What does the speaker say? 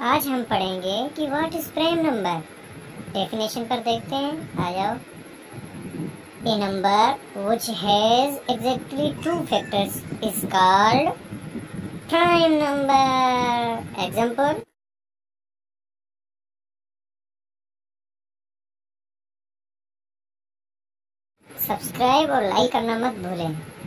आज हम पढ़ेंगे कि what is prime number definition पर देखते हैं। आ जाओ। A number which has exactly two factors is called prime number example subscribe और लाइक करना मत भूलें।